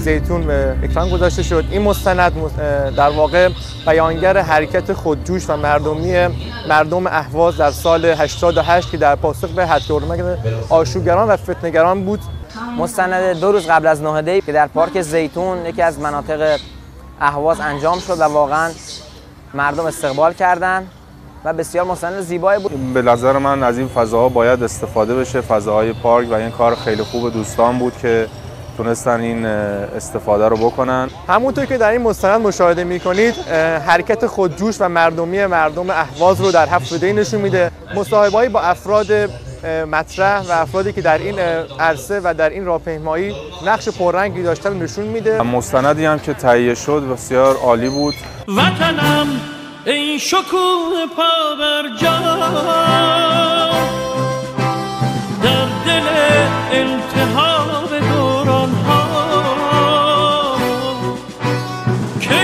زیتون به اکران گذاشته شد. این مستند در واقع بیانگر حرکت خودجوش و مردمی مردم اهواز در سال 88 که در پاسخ به حد آشوبگران و فتنگران بود. مستند دو روز قبل از 9 دی که در پارک زیتون یکی از مناطق اهواز انجام شد و واقعا مردم استقبال کردند و بسیار مستند زیبایی بود. به نظر من از این فضاها باید استفاده بشه. فضاهای پارک و این کار خیلی خوب دوستان بود که تونستن این استفاده رو بکنن. همونطور که در این مستند مشاهده می‌کنید حرکت خودجوش و مردمی مردم اهواز رو در هفت نشون میده. مصاحبه‌ای با افراد مطرح و افرادی که در این عرصه و در این راهپیمایی نقش پررنگی داشتن نشون میده. مستندی هم که تهیه شد بسیار عالی بود. وطنم ای شکوه پا بر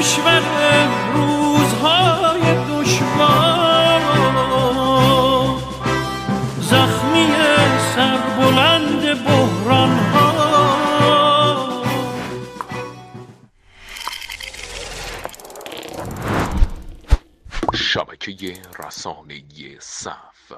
کشور روزهای دشوار. زخمی سربلند بحران ها شبکه رسانه صف.